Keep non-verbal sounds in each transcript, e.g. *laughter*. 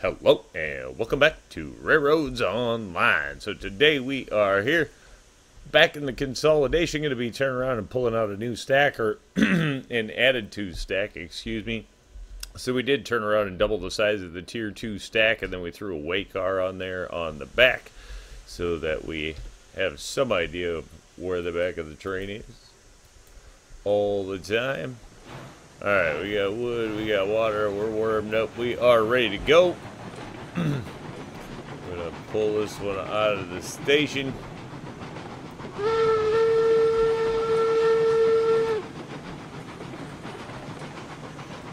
Hello and welcome back to Railroads Online. So today we are here back in the consolidation, going to be turning around and pulling out a new stack or *clears throat* an added to stack, excuse me. So we did turn around and double the size of the tier 2 stack and then we threw a way car on there on the back so that we have some idea of where the back of the train is all the time. Alright, we got wood, we got water, we're warmed up, we are ready to go. *clears throat* I'm gonna pull this one out of the station.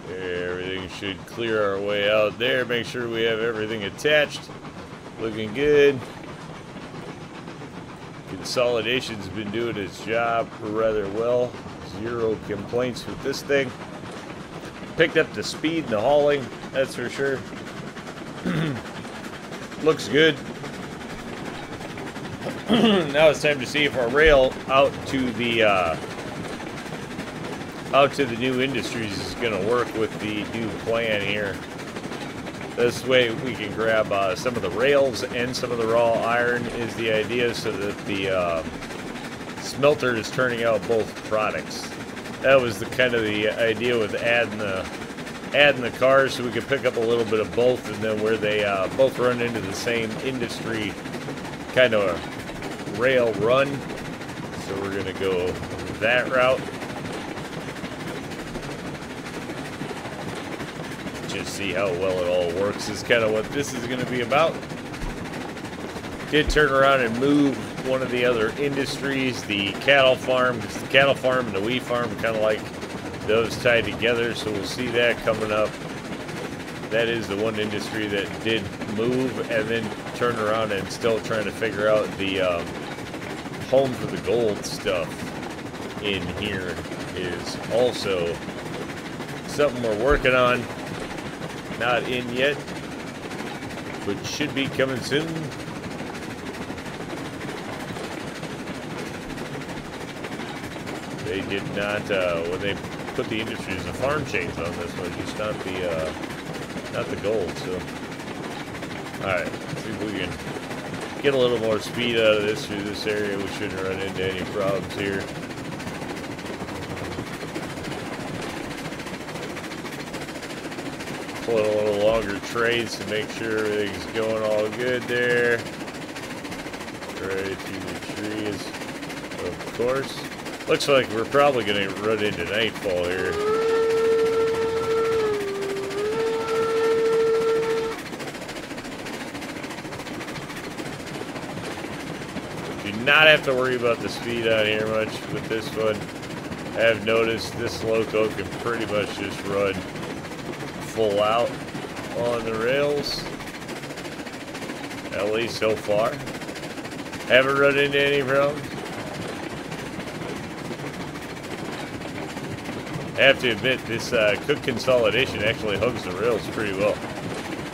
Everything should clear our way out there. Make sure we have everything attached. Looking good. Consolidation's been doing its job rather well. Zero complaints with this thing. Picked up the speed and the hauling, that's for sure. *clears throat* Looks good. *clears throat* now it's time to see if our rail out to the uh, out to the new industries is going to work with the new plan here. This way we can grab uh, some of the rails and some of the raw iron is the idea so that the uh, smelter is turning out both products. That was the kind of the idea with adding the adding the cars so we could pick up a little bit of both and then where they uh, both run into the same industry kind of rail run. So we're going to go that route. Just see how well it all works is kind of what this is going to be about. Did turn around and move one of the other industries, the cattle farm, the cattle farm and the wheat farm kind of like those tied together, so we'll see that coming up. That is the one industry that did move and then turn around and still trying to figure out the um, home for the gold stuff in here is also something we're working on. Not in yet, but should be coming soon. They did not, uh, when they put the industries and farm chains on this one, just not the uh, not the gold. So, all right, see if we can get a little more speed out of this through this area. We shouldn't run into any problems here. Pulling a little longer trades to make sure everything's going all good there. Right through the trees, of course. Looks like we're probably going to run into nightfall here. Do not have to worry about the speed out here much with this one. I have noticed this loco can pretty much just run full out on the rails. At least so far. Haven't run into any problems. I have to admit, this uh, Cooke consolidation actually hugs the rails pretty well.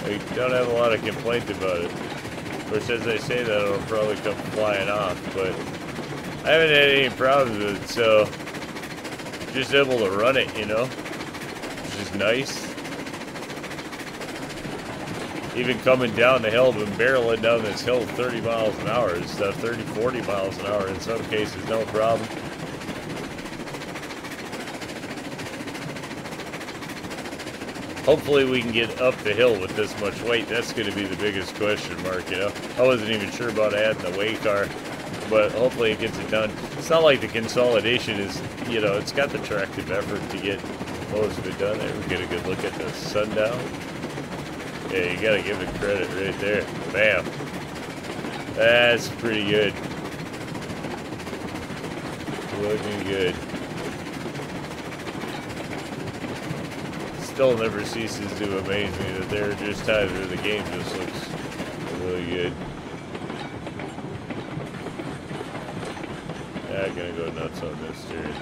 I don't have a lot of complaint about it. Of course, as I say that, it'll probably come flying off, but I haven't had any problems with it, so just able to run it, you know, which is nice. Even coming down the hill, been barreling down this hill 30 miles an hour and stuff, 30, 40 miles an hour in some cases, no problem. Hopefully we can get up the hill with this much weight. That's going to be the biggest question mark, you know. I wasn't even sure about adding the weight car, but hopefully it gets it done. It's not like the consolidation is, you know, it's got the tractive effort to get most of it done. There, we get a good look at the sundown. Yeah, you got to give it credit right there. Bam. That's pretty good. Looking good. Still never ceases to amaze me that they're just tied to the game just looks really good. Yeah, I'm gonna go nuts on this dude.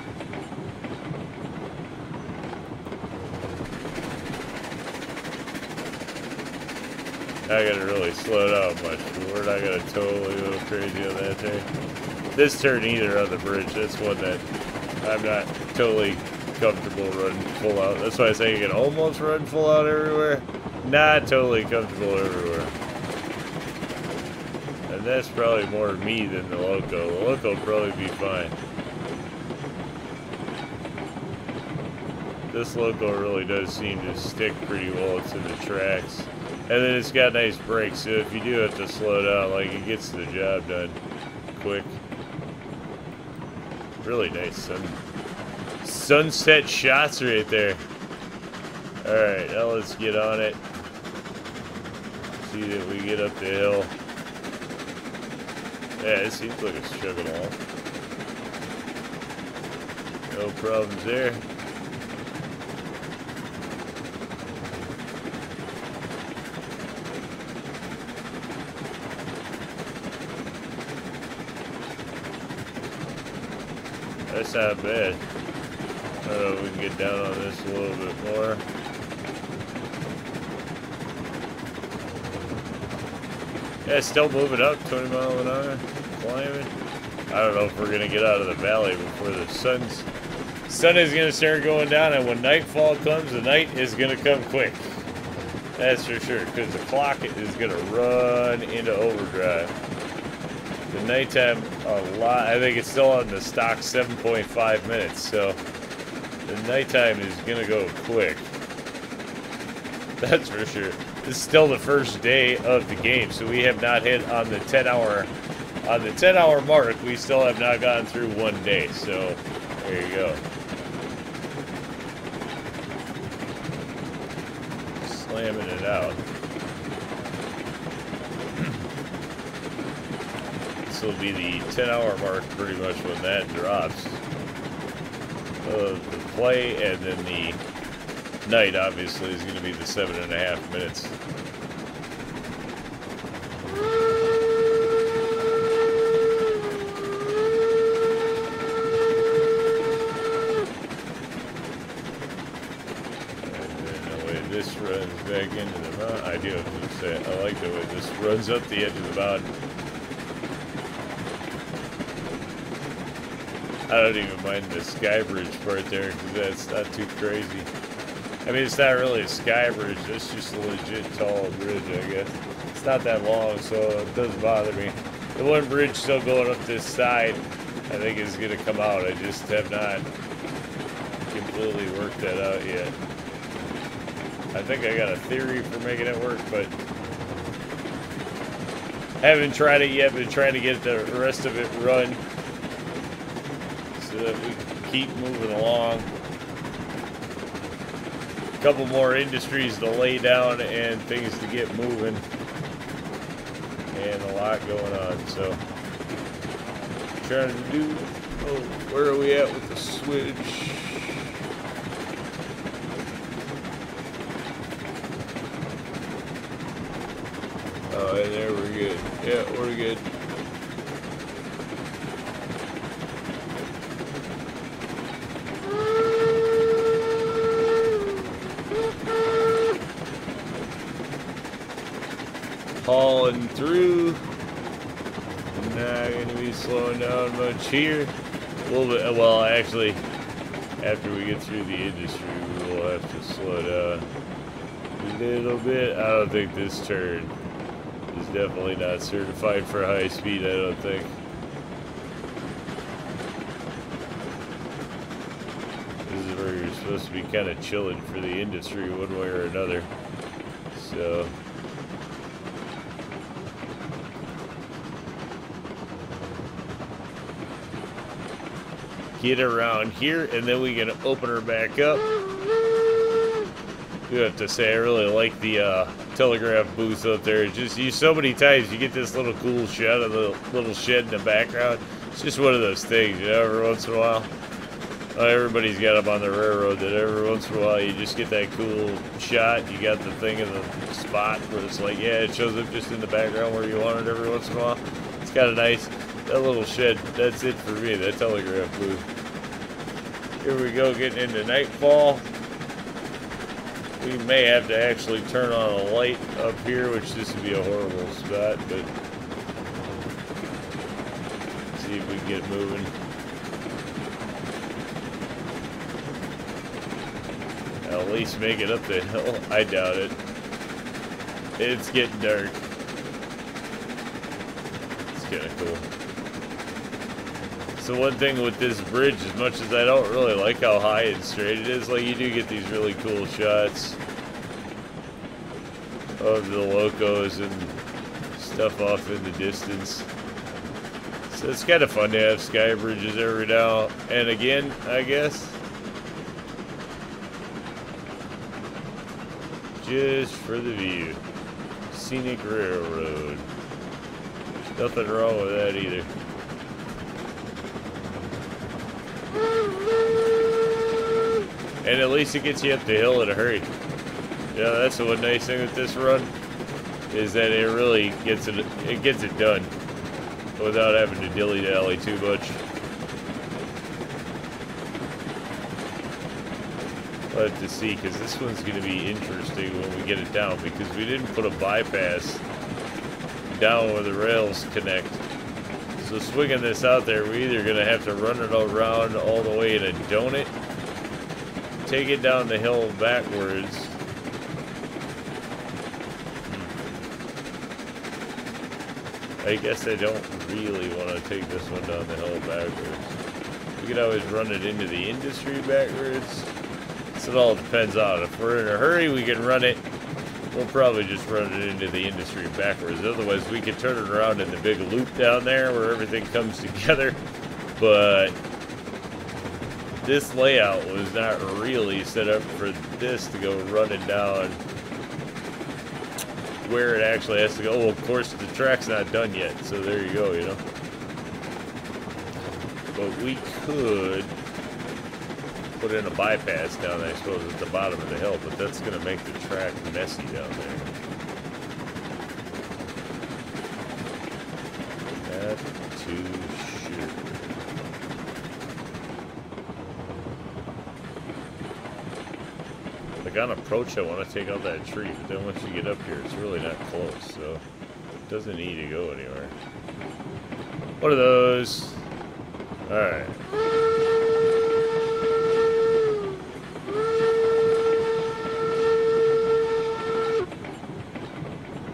I gotta really slow down much. We're not gonna totally go crazy on that thing. This turn either on the bridge, that's one that I'm not totally comfortable running full out. That's why I say you can almost run full out everywhere. Not totally comfortable everywhere. And that's probably more me than the Loco. The Loco will probably be fine. This Loco really does seem to stick pretty well to the tracks. And then it's got nice brakes, so if you do have to slow down, like it gets the job done quick. Really nice sun sunset shots right there. Alright, now let's get on it. See that we get up the hill. Yeah, it seems like it's chugging along. No problems there. That's not bad. Uh, we can get down on this a little bit more. Yeah, still moving up, 20 mile an hour, climbing. I don't know if we're gonna get out of the valley before the sun's sun is gonna start going down, and when nightfall comes, the night is gonna come quick. That's for sure, because the clock is gonna run into overdrive. The nighttime, a lot. I think it's still on the stock 7.5 minutes, so the nighttime is gonna go quick. That's for sure. This is still the first day of the game, so we have not hit on the 10 hour on the 10 hour mark. We still have not gone through one day, so there you go. Slamming it out. *clears throat* this will be the 10 hour mark pretty much when that drops of the play, and then the night obviously is going to be the seven and a half minutes. This runs back into the mountain, I do have to say, I like the way this runs up the edge of the mountain. I don't even mind the sky bridge part there because that's not too crazy. I mean, it's not really a sky bridge. It's just a legit tall bridge, I guess. It's not that long, so it doesn't bother me. The one bridge still going up this side, I think is going to come out. I just have not completely worked that out yet. I think I got a theory for making it work, but haven't tried it yet, but trying to get the rest of it run that we keep moving along. A couple more industries to lay down and things to get moving. And a lot going on, so trying to do oh, where are we at with the switch? Oh, there we're good. Yeah, we're good. hauling through. Not going to be slowing down much here. A little bit, well, actually, after we get through the industry, we will have to slow down a little bit. I don't think this turn is definitely not certified for high speed, I don't think. This is where you're supposed to be kind of chilling for the industry one way or another. So... get around here, and then we can open her back up. You have to say, I really like the uh, telegraph booth up there. just you so many times you get this little cool shot of the little shed in the background. It's just one of those things, you know, every once in a while. Uh, everybody's got them on the railroad that every once in a while you just get that cool shot. You got the thing in the spot where it's like, yeah, it shows up just in the background where you want it every once in a while. It's kind of nice. That little shed, that's it for me, that telegraph booth. Here we go, getting into nightfall. We may have to actually turn on a light up here, which this would be a horrible spot, but see if we can get moving. At least make it up the hill. *laughs* I doubt it. It's getting dark. It's kind of cool. So one thing with this bridge, as much as I don't really like how high and straight it is, like you do get these really cool shots of the locos and stuff off in the distance. So it's kind of fun to have sky bridges every now and again, I guess. Just for the view. Scenic Railroad. There's nothing wrong with that either. And at least it gets you up the hill in a hurry. Yeah, that's the one nice thing with this run is that it really gets it it gets it done without having to dilly dally too much. Have to see because this one's going to be interesting when we get it down because we didn't put a bypass down where the rails connect. So swinging this out there, we're either going to have to run it around all the way in a donut, take it down the hill backwards, hmm. I guess I don't really want to take this one down the hill backwards. We could always run it into the industry backwards. So it all depends on. If we're in a hurry, we can run it. We'll probably just run it into the industry backwards. Otherwise, we could turn it around in the big loop down there where everything comes *laughs* together. But this layout was not really set up for this to go running down where it actually has to go. Well, of course, the track's not done yet, so there you go, you know. But we could put in a bypass down, I suppose, at the bottom of the hill, but that's going to make the track messy down there. Not too sure. Like on approach, I want to take out that tree, but then once you get up here, it's really not close, so it doesn't need to go anywhere. What are those? Alright.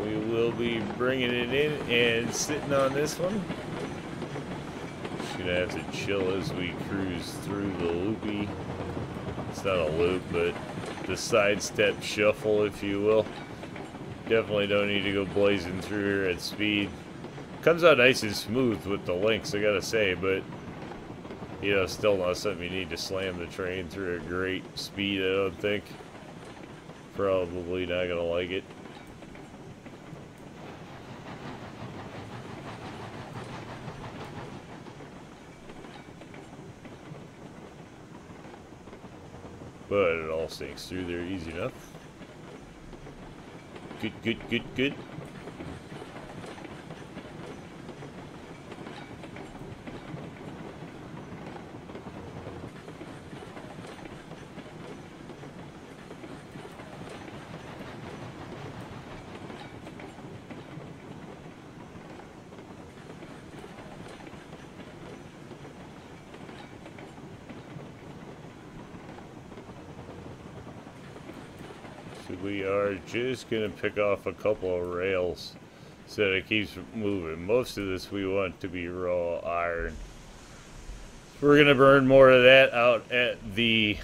We will be bringing it in and sitting on this one. Just gonna have to chill as we cruise through the loopy. It's not a loop, but the sidestep shuffle, if you will. Definitely don't need to go blazing through here at speed. Comes out nice and smooth with the links, I gotta say, but you know, still not something you need to slam the train through at great speed, I don't think. Probably not gonna like it. But it all sinks through there easy enough. Good, good, good, good. So we are just going to pick off a couple of rails so that it keeps moving. Most of this we want to be raw iron. We're going to burn more of that out at the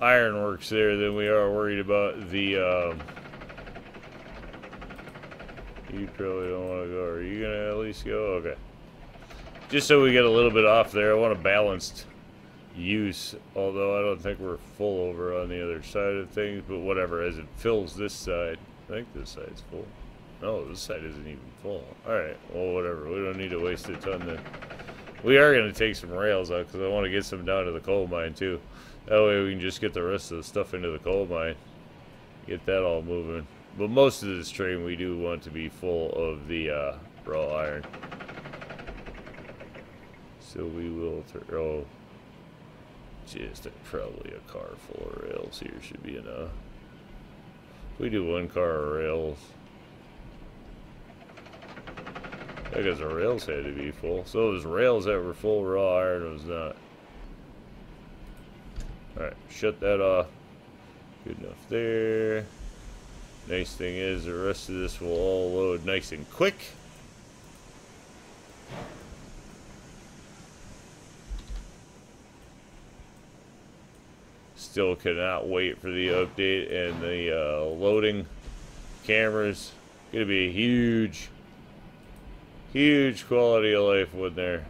ironworks there than we are worried about the... Um, you probably don't want to go. Are you going to at least go? Okay. Just so we get a little bit off there. I want a balanced use, although I don't think we're full over on the other side of things, but whatever, as it fills this side, I think this side's full. No, this side isn't even full. Alright, well, whatever, we don't need to waste a ton then. We are going to take some rails out, because I want to get some down to the coal mine, too. That way we can just get the rest of the stuff into the coal mine. Get that all moving. But most of this train we do want to be full of the uh, raw iron. So we will throw just probably a car full of rails here should be enough. If we do one car of rails. Because the rails had to be full. So was rails that were full raw iron was not. Alright, shut that off. Good enough there. Nice thing is the rest of this will all load nice and quick. Still cannot wait for the update and the uh, loading cameras. Gonna be a huge, huge quality of life one there.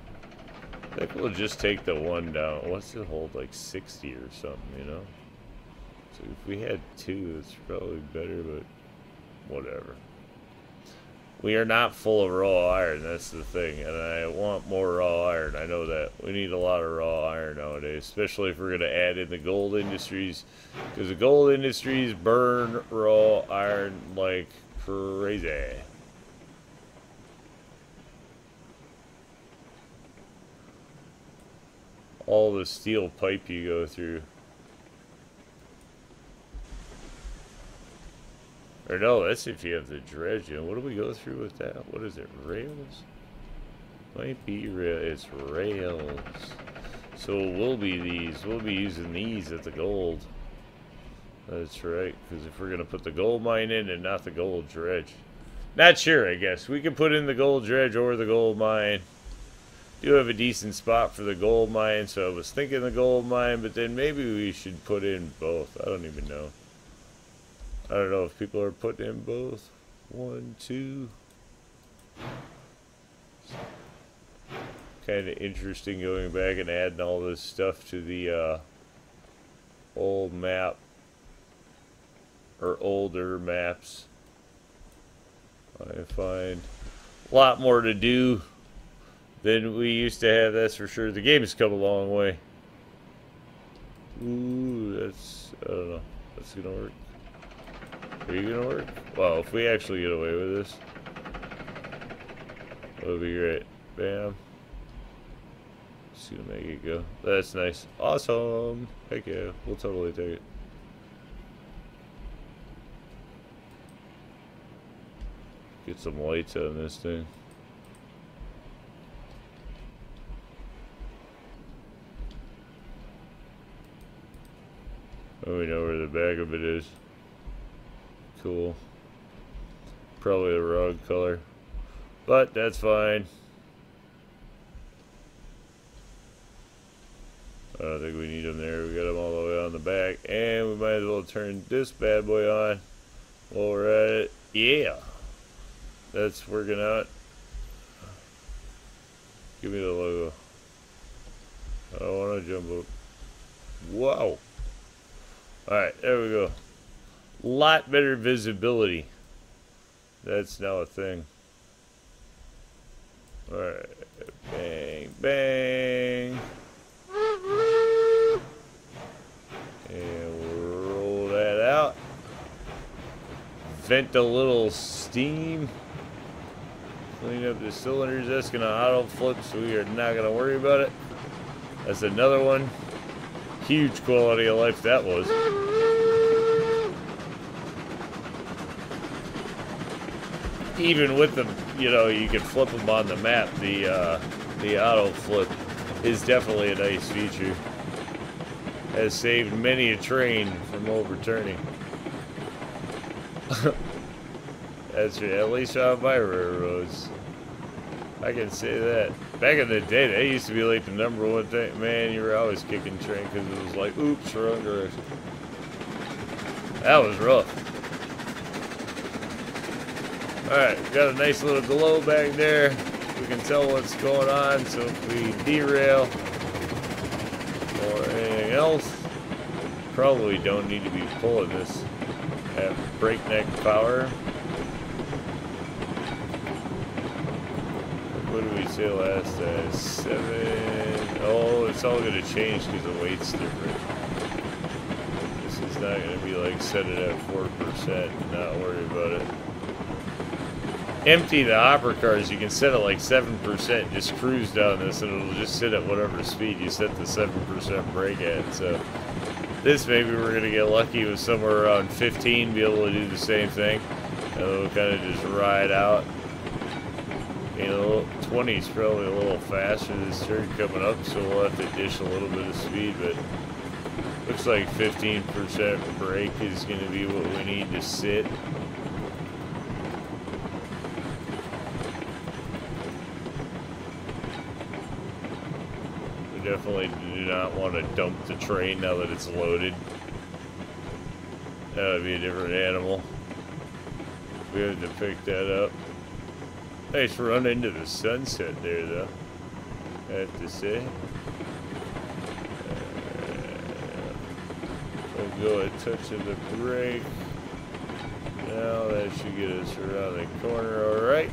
I think we'll just take the one down. What's it hold? Like 60 or something, you know? So if we had two, it's probably better, but whatever. We are not full of raw iron, that's the thing, and I want more raw iron, I know that. We need a lot of raw iron nowadays, especially if we're going to add in the gold industries, because the gold industries burn raw iron like crazy. All the steel pipe you go through. Or no, that's if you have the dredge. What do we go through with that? What is it? Rails? Might be rail. It's rails. So we'll be these. We'll be using these at the gold. That's right. Because if we're going to put the gold mine in and not the gold dredge. Not sure, I guess. We can put in the gold dredge or the gold mine. Do have a decent spot for the gold mine, so I was thinking the gold mine, but then maybe we should put in both. I don't even know. I don't know if people are putting in both. One, two. Kind of interesting going back and adding all this stuff to the uh, old map or older maps. I find a lot more to do than we used to have, that's for sure. The game has come a long way. Ooh, that's, I don't know. That's gonna work. Are you gonna work? Well, if we actually get away with this, it'll be great. Bam. Gonna make it go. That's nice. Awesome. Heck yeah, we'll totally take it. Get some lights on this thing. Oh, we know where the back of it is. Cool. Probably the wrong color. But that's fine. I don't think we need them there. We got them all the way on the back. And we might as well turn this bad boy on while we're at it. Yeah. That's working out. Give me the logo. I don't want to jump up. Wow. Alright, there we go lot better visibility. That's now a thing. Alright. Bang, bang. And we'll roll that out. Vent a little steam. Clean up the cylinders. That's going to auto flip, so we are not going to worry about it. That's another one. Huge quality of life that was. Even with them, you know, you can flip them on the map. The uh, the auto flip is definitely a nice feature. Has saved many a train from overturning. *laughs* That's right, at least on my railroads. I can say that. Back in the day, that used to be like the number one thing. Man, you were always kicking train because it was like, oops, wrong direction. That was rough. Alright, got a nice little glow back there. We can tell what's going on, so if we derail or anything else, probably don't need to be pulling this at breakneck power. What did we say last? Uh, seven. Oh, it's all going to change because the weight's different. This is not going to be like set it at 4%. And not worry about it empty the hopper cars, you can set it like 7%, just cruise down this, and it'll just sit at whatever speed you set the 7% brake at. So this, maybe we're going to get lucky with somewhere around 15, be able to do the same thing. And we'll kind of just ride out. You know, 20 is probably a little faster this turn coming up, so we'll have to dish a little bit of speed, but Looks like 15% brake is going to be what we need to sit. We definitely do not want to dump the train now that it's loaded. That would be a different animal. We have to pick that up. Nice run into the sunset there, though. I have to say. Uh, go a touch of the brake. Now that should get us around the corner, alright.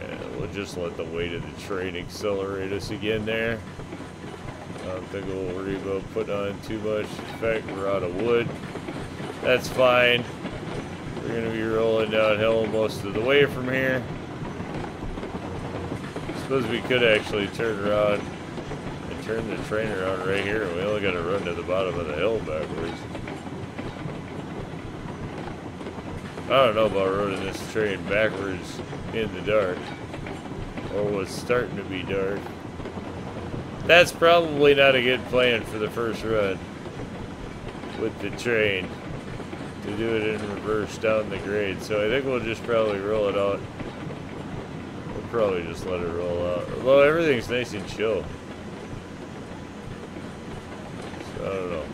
And we'll just let the weight of the train accelerate us again there. I don't think we'll worry about putting on too much. In fact, we're out of wood. That's fine. We're going to be rolling downhill most of the way from here. Suppose we could actually turn around and turn the train around right here we only got to run to the bottom of the hill backwards. I don't know about running this train backwards in the dark. Oh, or was starting to be dark. That's probably not a good plan for the first run. With the train. To do it in reverse down the grade. So I think we'll just probably roll it out. We'll probably just let it roll out. Although everything's nice and chill. So I don't know.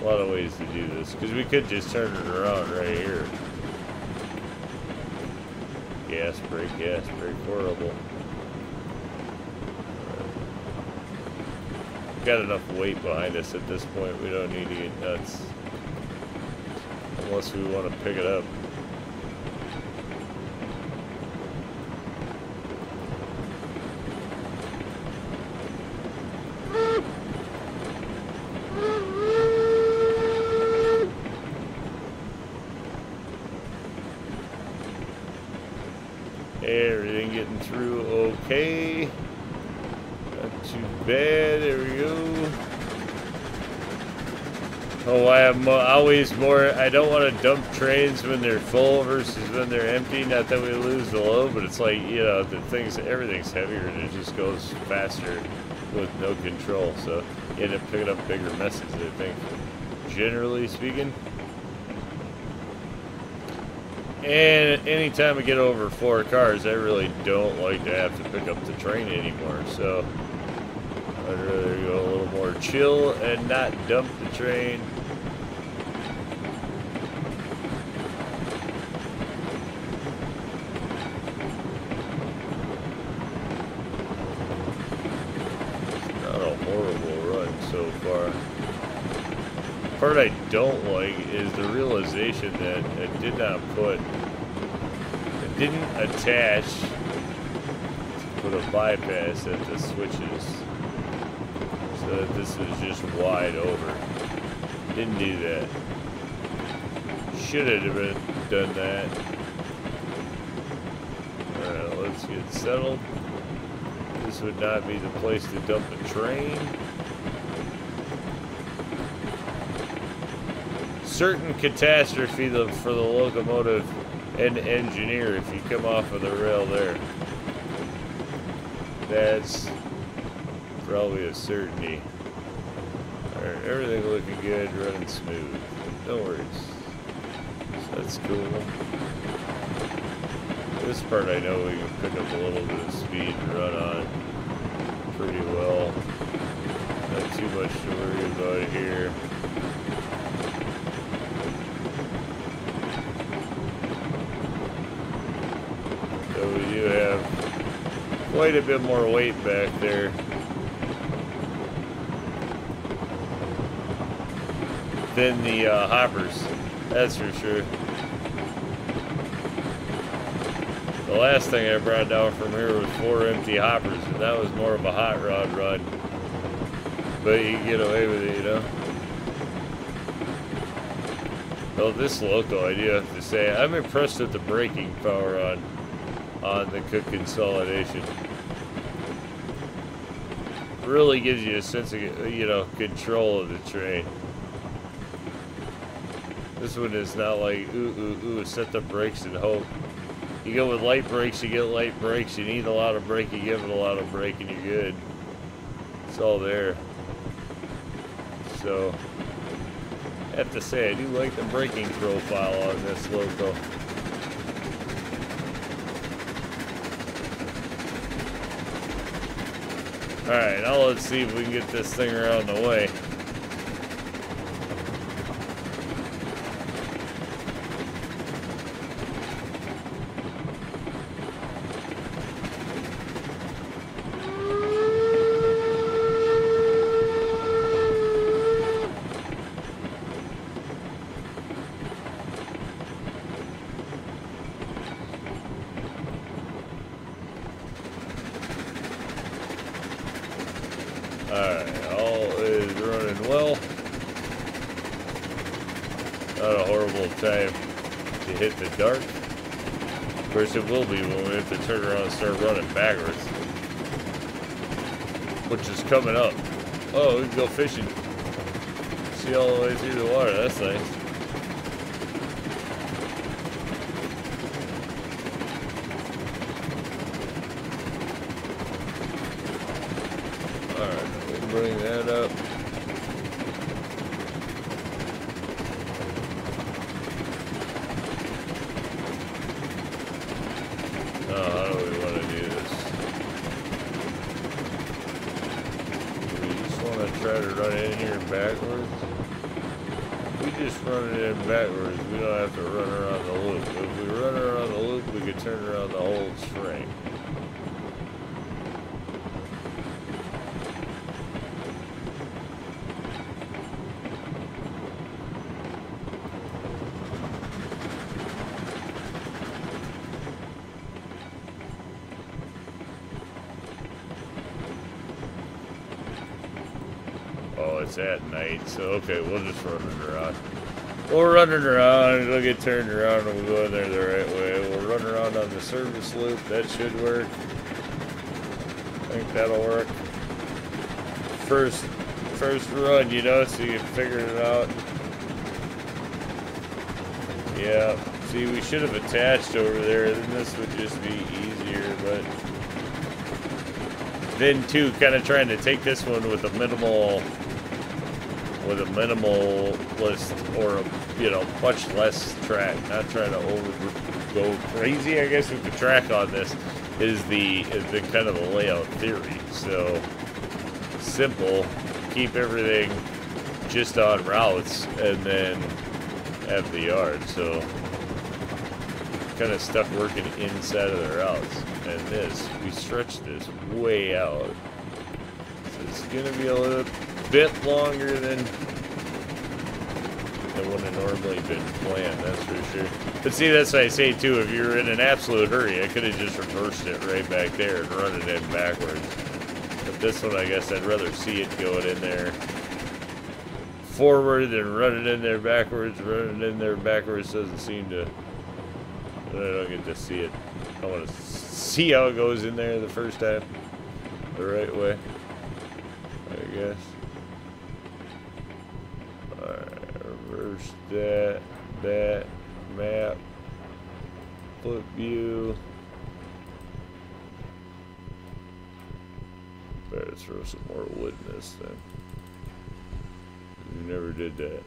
A lot of ways to do this. Because we could just turn it around right here. Gas brake, gas brake, horrible. Got enough weight behind us at this point. We don't need to get nuts. Unless we want to pick it up. Okay. Not too bad. There we go. Oh, I am uh, always more. I don't want to dump trains when they're full versus when they're empty. Not that we lose the load, but it's like you know the things. Everything's heavier and it just goes faster with no control. So you end up picking up bigger messes. I think, generally speaking. And anytime I get over four cars, I really don't like to have to pick up the train anymore. So I'd rather go a little more chill and not dump the train. Not a horrible run so far part I don't like is the realization that it did not put, it didn't attach, put a bypass at the switches. So that this is just wide over. Didn't do that. Should have done that. Alright, let's get settled. This would not be the place to dump a train. Certain catastrophe for the locomotive and engineer if you come off of the rail there. That's probably a certainty. Alright, everything looking good, running smooth. No worries. So that's cool. This part I know we can pick up a little bit of speed and run on pretty well. Not too much to worry about here. do have quite a bit more weight back there. Than the uh, hoppers, that's for sure. The last thing I brought down from here was four empty hoppers, and that was more of a hot rod run. But you get away with it, you know? Well, this local, I do have to say, I'm impressed with the braking power on on the Cooke consolidation. Really gives you a sense of, you know, control of the train. This one is not like, ooh, ooh, ooh, set the brakes and hope. You go with light brakes, you get light brakes. You need a lot of brake, you give it a lot of brake, and you're good. It's all there. So, I have to say, I do like the braking profile on this loco. Alright, now let's see if we can get this thing around the way. Alright, all is running well. Not a horrible time to hit the dark. Of course, it will be when we have to turn around and start running backwards. Which is coming up. Oh, we can go fishing. See all the way through the water. That's nice. Alright, we'll bring that up. Oh, how do we want to do this? Do we just want to try to run in here backwards? If we just run it in backwards, we don't have to run around the loop. If we run around the loop, we could turn around the whole string. Oh, it's at night, so okay, we'll just run it around. We'll run it around, it'll get turned around, and we'll go in there the right way. We'll run around on the service loop, that should work. I think that'll work. First, first run, you know, so you figured it out. Yeah, see, we should have attached over there, then this would just be easier, but... Then, too, kind of trying to take this one with a minimal with a minimal list or a, you know much less track. Not trying to over go crazy i guess with the track on this is the is the kind of the layout theory. So simple keep everything just on routes and then have the yard. So kind of stuck working inside of the routes. And this we stretch this way out. So it's gonna be a little bit longer than than would have normally been planned, that's for sure. But see, that's what I say too. If you're in an absolute hurry, I could have just reversed it right back there and run it in backwards. But this one, I guess I'd rather see it going in there forward than running in there backwards. Running in there backwards doesn't seem to. I don't get to see it. I want to see how it goes in there the first time, the right way. I guess. Alright, reverse that, uh, that, map, flip view. Better throw some more wood in this thing. You never did that.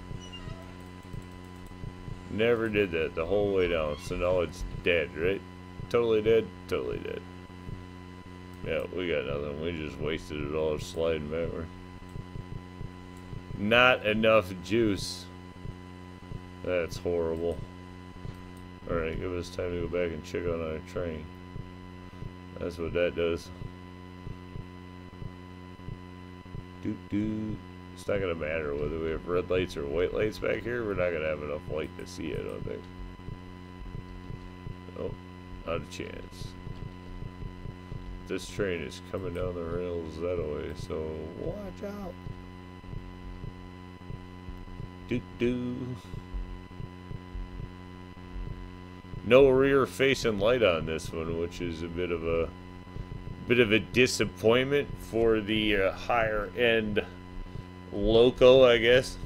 Never did that the whole way down, so now it's dead, right? Totally dead? Totally dead. Yeah, we got nothing. We just wasted it all sliding backward. Not enough juice. That's horrible. Alright, give us time to go back and check on our train. That's what that does. Doot doot. It's not gonna matter whether we have red lights or white lights back here. We're not gonna have enough light to see it, I don't think. Oh, not a chance. This train is coming down the rails that way, so watch out. Doo doo. No rear facing light on this one, which is a bit of a bit of a disappointment for the uh, higher end loco, I guess.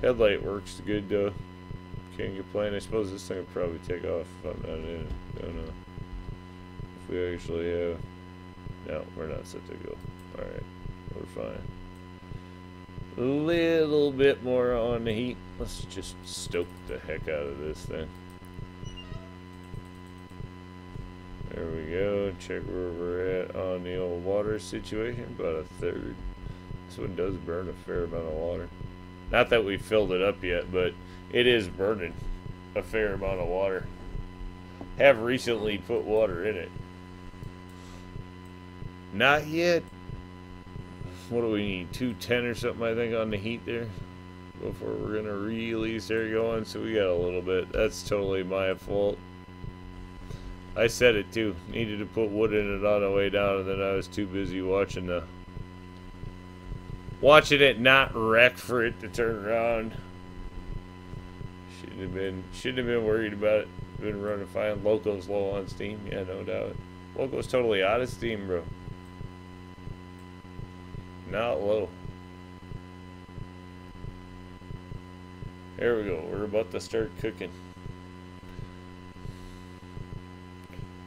Headlight works good though. Can't complain. I suppose this thing would probably take off if I'm not in it. Don't know. If we actually have... No, we're not set to go. Alright, we're fine. A little bit more on the heat. Let's just stoke the heck out of this thing. There we go. Check where we're at on the old water situation. About a third. This one does burn a fair amount of water. Not that we filled it up yet, but it is burning a fair amount of water. Have recently put water in it. Not yet. What do we need? 210 or something, I think, on the heat there before we're going to really start going. So we got a little bit. That's totally my fault. I said it too. Needed to put wood in it on the way down, and then I was too busy watching the watching it not wreck for it to turn around. Shouldn't have been shouldn't have been worried about it. Been running fine. Loco's low on steam, yeah, no doubt. Loco's totally out of steam, bro. Not low. There we go. We're about to start cooking.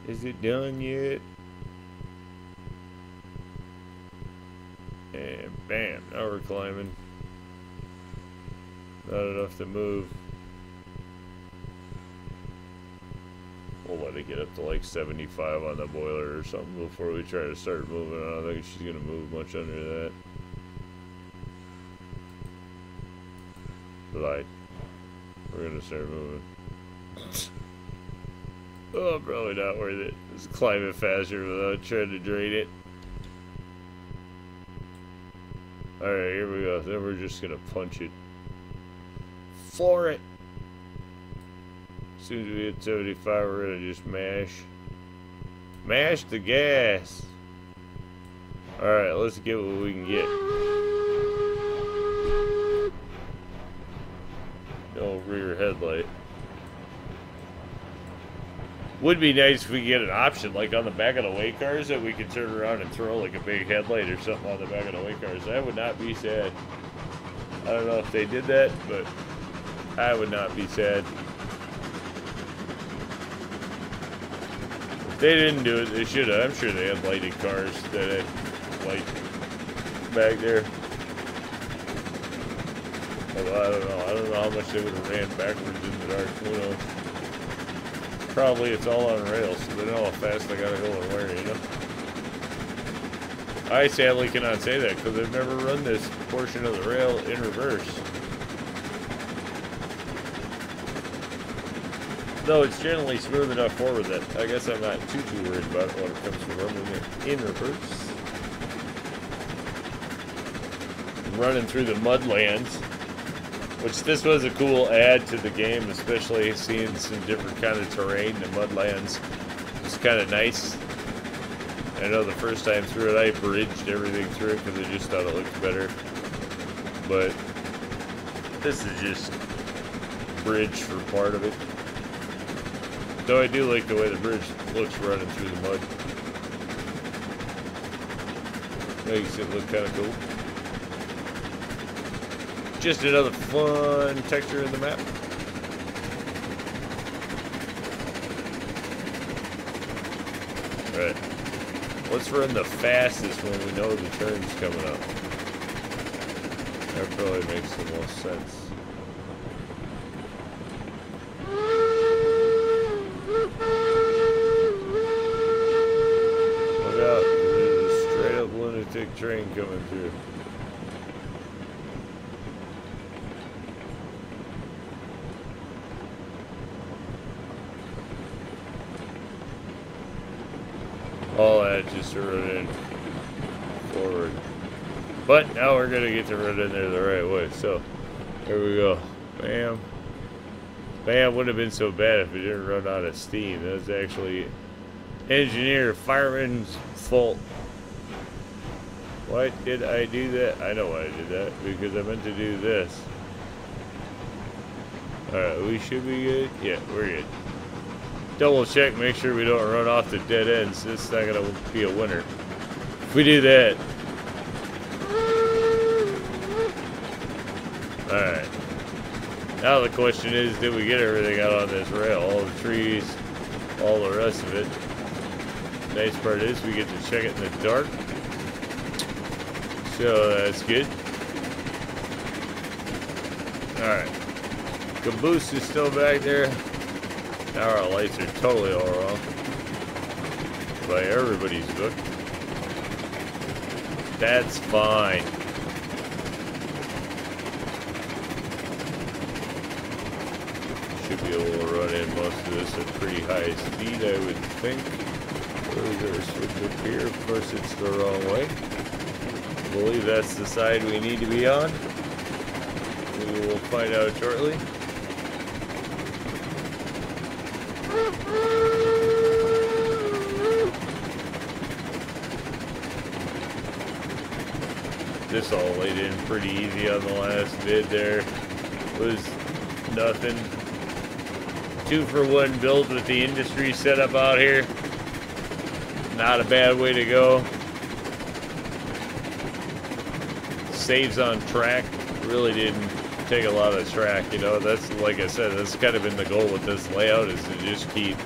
Is it done yet? And bam, now we're climbing. Not enough to move. It get up to like 75 on the boiler or something before we try to start moving. I don't think she's going to move much under that. Light. We're going to start moving. *laughs* Oh, probably not worth it. Just climb it faster without trying to drain it. Alright, here we go. Then we're just gonna punch it. For it! As soon as we hit 75, we're gonna just mash. Mash the gas! Alright, let's get what we can get. No rear headlight. Would be nice if we get an option like on the back of the way cars that we could turn around and throw like a big headlight or something on the back of the way cars. That would not be sad. I don't know if they did that, but I would not be sad. They didn't do it, they should have. I'm sure they had lighted cars that had light back there. Although I don't know. I don't know how much they would have ran backwards in the dark. Who knows? probably it's all on rails, so they know how fast they gotta go and where, you know? I sadly cannot say that because I've never run this portion of the rail in reverse. Though it's generally smooth enough forward that I guess I'm not too too worried about it when it comes to it in reverse. Running through the mudlands. Which this was a cool add to the game, especially seeing some different kind of terrain. The Mudlands was kind of nice. I know the first time through it, I bridged everything through it because I just thought it looked better. But this is just bridge for part of it. Though I do like the way the bridge looks running through the mud. Makes it look kind of cool just another fun texture in the map. Right. Let's run the fastest when we know the turn's coming up. That probably makes the most sense. Look out, there's a straight up lunatic train coming through. all that just to run in forward. But now we're gonna get to run in there the right way. So here we go. Bam. Bam would have been so bad if it didn't run out of steam. That was actually engineer fireman's fault. Why did I do that? I know why I did that. Because I meant to do this. Alright, we should be good. Yeah, we're good double check, make sure we don't run off the dead ends. This is not going to be a winner. If we do that... Alright. Now the question is, did we get everything out on this rail? All the trees, all the rest of it. Nice part is we get to check it in the dark. So uh, that's good. Alright. Caboose is still back there. Now our lights are totally all wrong. By everybody's book. That's fine. Should be able to run in most of this at pretty high speed, I would think. We're going switch up here. Of course, it's the wrong way. I believe that's the side we need to be on. We will find out shortly. This all laid in pretty easy on the last bid there. Was nothing. Two for one build with the industry set up out here. Not a bad way to go. Saves on track. Really didn't take a lot of track, you know. That's, like I said, that's kind of been the goal with this layout is to just keep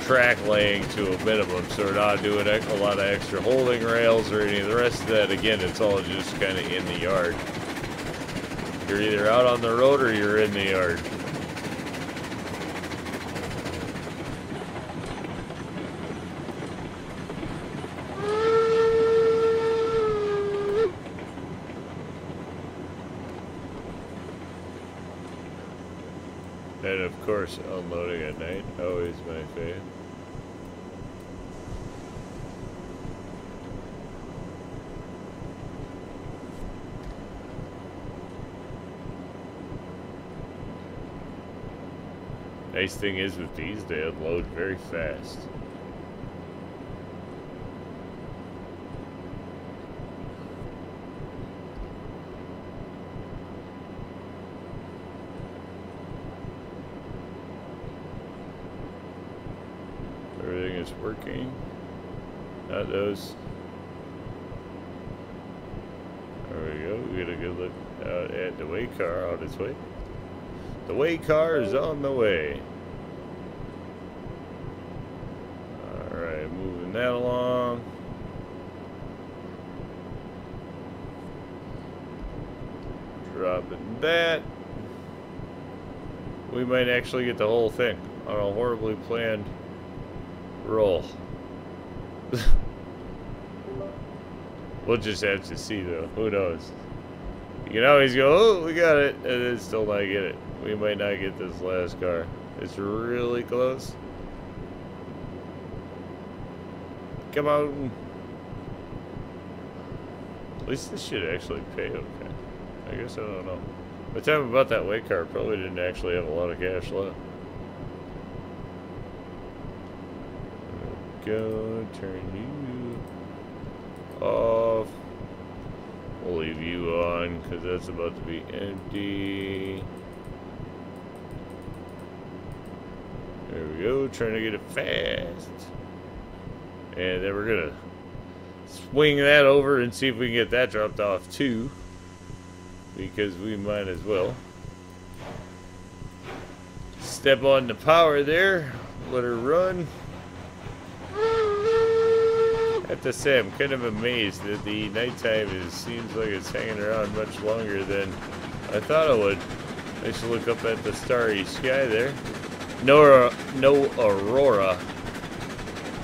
track laying to a minimum. So we're not doing a lot of extra holding rails or any of the rest of that. Again, it's all just kind of in the yard. You're either out on the road or you're in the yard. And of course, unloading at night, always my fave. Nice thing is with these, they unload very fast. Everything is working. Those. There we go. We get a good look out at the way car on its way. The way car is on the way. Alright, moving that along. Dropping that. We might actually get the whole thing on a horribly planned roll. *laughs* we'll just have to see though. Who knows? You can always go, oh, we got it, and then still not get it. We might not get this last car. It's really close. Come on. At least this should actually pay okay. I guess I don't know. By the time about that way car, probably didn't actually have a lot of cash left. Go turn you off. We'll leave you on because that's about to be empty. There we go, trying to get it fast. And then we're gonna swing that over and see if we can get that dropped off too. Because we might as well. Step on the power there, let her run. I have to say, I'm kind of amazed that the nighttime is seems like it's hanging around much longer than I thought it would. Nice to look up at the starry sky there. No, no aurora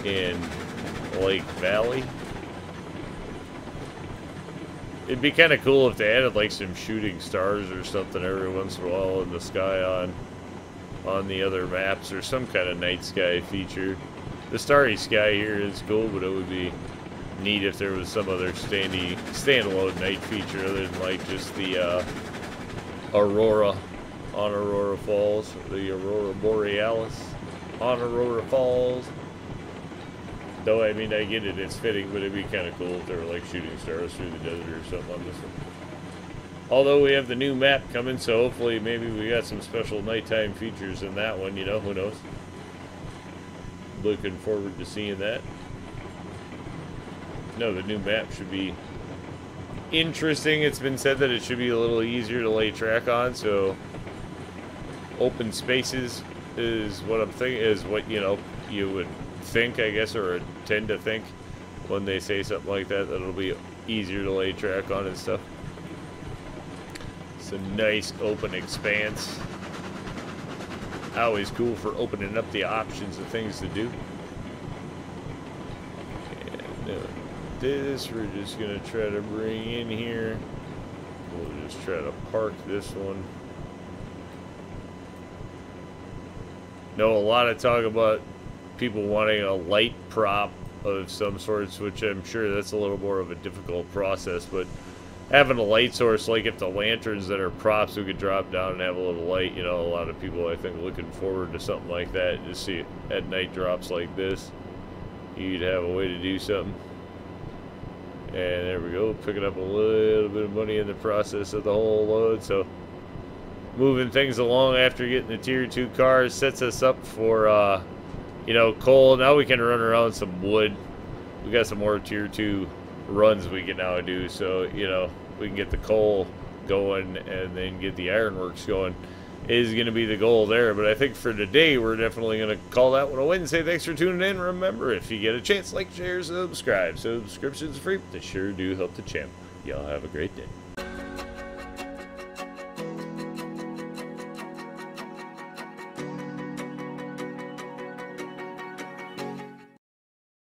in Lake Valley. It'd be kind of cool if they added like some shooting stars or something every once in a while in the sky on on the other maps or some kind of night sky feature. The starry sky here is cool, but it would be neat if there was some other standy, standalone night feature other than like just the uh, aurora on Aurora Falls, the Aurora Borealis on Aurora Falls. Though, I mean, I get it, it's fitting, but it'd be kind of cool if there were like shooting stars through the desert or something on this one. Although we have the new map coming, so hopefully maybe we got some special nighttime features in that one, you know, who knows. Looking forward to seeing that. No, the new map should be interesting. It's been said that it should be a little easier to lay track on, so open spaces is what I'm thinking is what you know you would think I guess or tend to think when they say something like that that it'll be easier to lay track on and stuff. It's a nice open expanse. Always cool for opening up the options of things to do. And uh, this we're just gonna try to bring in here. We'll just try to park this one. Know a lot of talk about people wanting a light prop of some sorts, which I'm sure that's a little more of a difficult process, but having a light source, like if the lanterns that are props we could drop down and have a little light, you know, a lot of people I think looking forward to something like that, to see at night drops like this, you'd have a way to do something. And there we go, picking up a little bit of money in the process of the whole load, so moving things along after getting the tier 2 cars sets us up for uh, you know, coal. Now we can run around some wood. We got some more tier two runs we can now do. So, you know, we can get the coal going and then get the ironworks going is going to be the goal there. But I think for today, we're definitely going to call that one a win. Say thanks for tuning in. Remember, if you get a chance, like, share, subscribe. Subscriptions free. They sure do help the channel. Y'all have a great day.